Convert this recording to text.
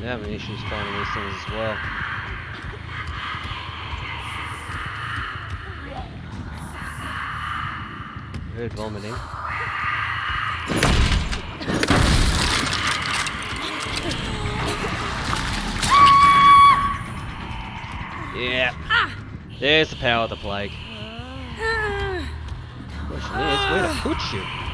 They're having issues finding these things as well. Heard vomiting. Yeah. There's the power of the plague. Question is, where to put you?